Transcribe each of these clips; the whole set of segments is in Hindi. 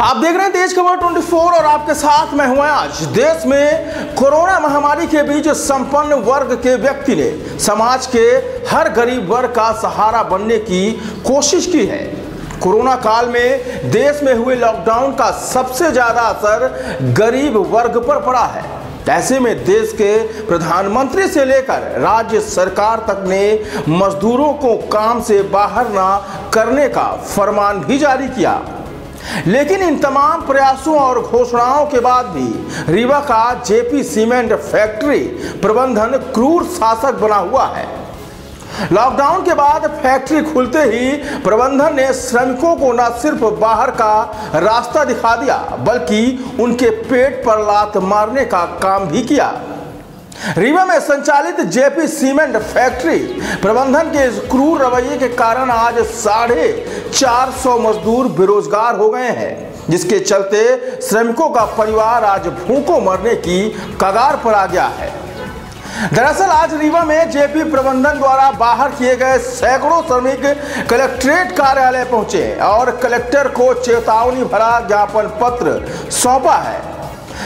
आप देख रहे हैं तेज खबर 24 और आपके साथ मैं हूँ आज। देश में कोरोना महामारी के बीच संपन्न वर्ग के व्यक्ति ने समाज के हर गरीब वर्ग का सहारा बनने की कोशिश की है। कोरोना काल में देश में हुए लॉकडाउन का सबसे ज़्यादा असर गरीब वर्ग पर पड़ा है। ऐसे में देश के प्रधानमंत्री से लेकर राज्य सरकार तक ने मजदूरों को काम से बाहर ना करने का फरमान भी जारी किया। लेकिन इन तमाम प्रयासों और घोषणाओं के बाद भी रीवा का जेपी सीमेंट फैक्ट्री प्रबंधन क्रूर शासक बना हुआ है। लॉकडाउन के बाद फैक्ट्री खुलते ही प्रबंधन ने श्रमिकों को न सिर्फ़ बाहर का रास्ता दिखा दिया, बल्कि उनके पेट पर लात मारने का काम भी किया। रीवा में संचालित जेपी सीमेंट फैक्ट्री प्रबंधन के इस क्रूर रवैये के कारण आज साढ़े चार सौ मजदूर बेरोजगार हो गए हैं, जिसके चलते श्रमिकों का परिवार आज भूखों मरने की कगार पर आ गया है। दरअसल आज रीवा में जेपी प्रबंधन द्वारा बाहर किए गए सैकड़ों श्रमिक कलेक्ट्रेट कार्यालय पहुँचे और कलेक्टर को चेतावनी भरा ज्ञापन पत्र सौंपा है।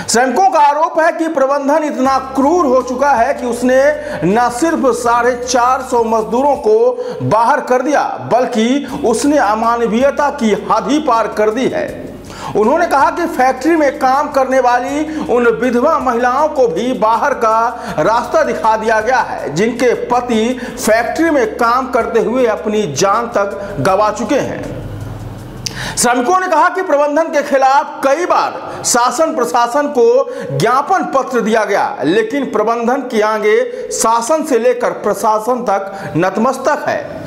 श्रमिकों का आरोप है कि प्रबंधन इतना क्रूर हो चुका है कि उसने न सिर्फ़ साढ़े चार सौ मजदूरों को बाहर कर दिया, बल्कि उसने अमानवीयता की हद ही पार कर दी है। उन्होंने कहा कि फैक्ट्री में काम करने वाली उन विधवा महिलाओं को भी बाहर का रास्ता दिखा दिया गया है, जिनके पति फैक्ट्री में काम करते हुए अपनी जान तक गवा चुके हैं। श्रमिकों ने कहा कि प्रबंधन के खिलाफ कई बार शासन प्रशासन को ज्ञापन पत्र दिया गया, लेकिन प्रबंधन के आगे शासन से लेकर प्रशासन तक नतमस्तक है।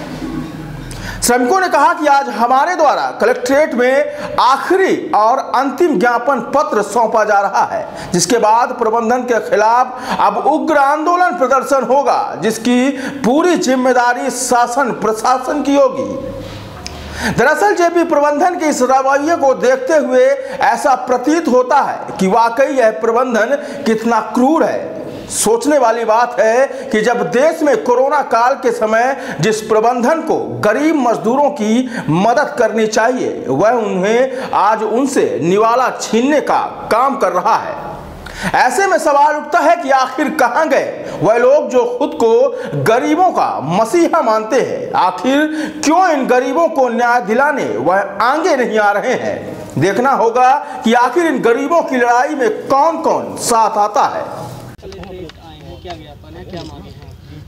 श्रमिकों ने कहा कि आज हमारे द्वारा कलेक्ट्रेट में आखिरी और अंतिम ज्ञापन पत्र सौंपा जा रहा है, जिसके बाद प्रबंधन के खिलाफ अब उग्र आंदोलन प्रदर्शन होगा, जिसकी पूरी ज़िम्मेदारी शासन प्रशासन की होगी। दरअसल जेपी प्रबंधन के इस रवैये को देखते हुए ऐसा प्रतीत होता है कि वाकई यह प्रबंधन कितना क्रूर है। सोचने वाली बात है कि जब देश में कोरोना काल के समय जिस प्रबंधन को गरीब मजदूरों की मदद करनी चाहिए, वह उन्हें आज उनसे निवाला छीनने का काम कर रहा है। ऐसे में सवाल उठता है कि आखिर कहाँ गए? वह लोग जो खुद को गरीबों का मसीहा मानते हैं, आखिर क्यों इन गरीबों को न्याय दिलाने वह आगे नहीं आ रहे हैं? देखना होगा कि आखिर इन गरीबों की लड़ाई में कौन कौन साथ आता है।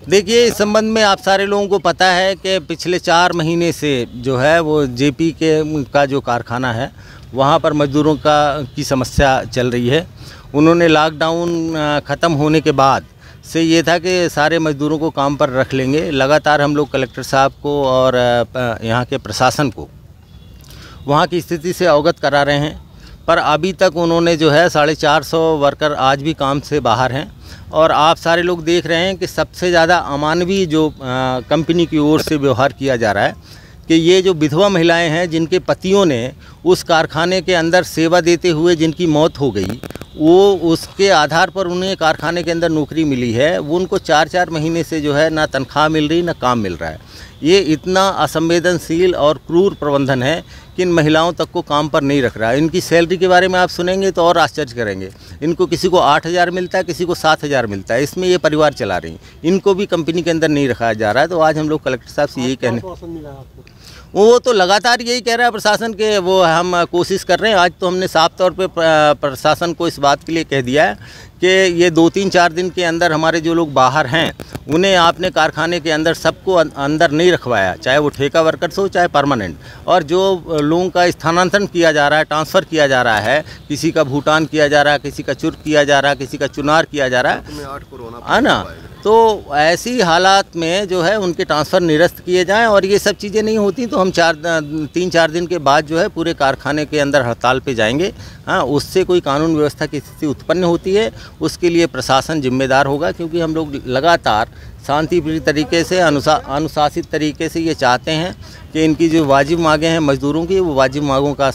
देखिए, इस संबंध में आप सारे लोगों को पता है कि पिछले चार महीने से जो है वो जेपी के का जो कारखाना है, वहाँ पर मजदूरों का की समस्या चल रही है। उन्होंने लॉकडाउन ख़त्म होने के बाद से ये था कि सारे मज़दूरों को काम पर रख लेंगे। लगातार हम लोग कलेक्टर साहब को और यहाँ के प्रशासन को वहाँ की स्थिति से अवगत करा रहे हैं। पर अभी तक उन्होंने जो है साढ़े चार सौ वर्कर आज भी काम से बाहर हैं और आप सारे लोग देख रहे हैं कि सबसे ज़्यादा अमानवीय जो कंपनी की ओर से व्यवहार किया जा रहा है कि ये जो विधवा महिलाएँ हैं जिनके पतियों ने उस कारखाने के अंदर सेवा देते हुए जिनकी मौत हो गई वो उसके आधार पर उन्हें कारखाने के अंदर नौकरी मिली है। वो उनको चार चार महीने से जो है ना तनख्वाह मिल रही, ना काम मिल रहा है। ये इतना असंवेदनशील और क्रूर प्रबंधन है कि इन महिलाओं तक को काम पर नहीं रख रहा है। इनकी सैलरी के बारे में आप सुनेंगे तो और आश्चर्य करेंगे। इनको किसी को आठ हज़ार मिलता है किसी को सात हज़ार मिलता है। इसमें ये परिवार चला रही इनको भी कंपनी के अंदर नहीं रखा जा रहा है। तो आज हम लोग कलेक्टर साहब से यही कहने वो तो लगातार यही कह रहा है प्रशासन के। वो हम कोशिश कर रहे हैं। आज तो हमने साफ़ तौर पे प्रशासन को इस बात के लिए कह दिया है कि ये दो तीन चार दिन के अंदर हमारे जो लोग बाहर हैं उन्हें आपने कारखाने के अंदर सबको अंदर नहीं रखवाया चाहे वो ठेका वर्कर्स हो चाहे परमानेंट और जो लोगों का स्थानांतरण किया जा रहा है ट्रांसफ़र किया जा रहा है किसी का भूटान किया जा रहा है किसी का चुर्क किया जा रहा है किसी का चुनार किया जा रहा है है ना? तो ऐसी हालात में जो है उनके ट्रांसफ़र निरस्त किए जाएँ और ये सब चीज़ें नहीं होती तो हम चार तीन चार दिन के बाद जो है पूरे कारखाने के अंदर हड़ताल पे जाएँगे। हाँ उससे कोई कानून व्यवस्था की स्थिति उत्पन्न होती है, उसके लिए प्रशासन जिम्मेदार होगा, क्योंकि हम लोग लगातार शांतिप्रिय तरीके से अनुसा अनुशासित तरीके से ये चाहते हैं कि इनकी जो वाजिब मांगे हैं मज़दूरों की, वो वाजिब मांगों का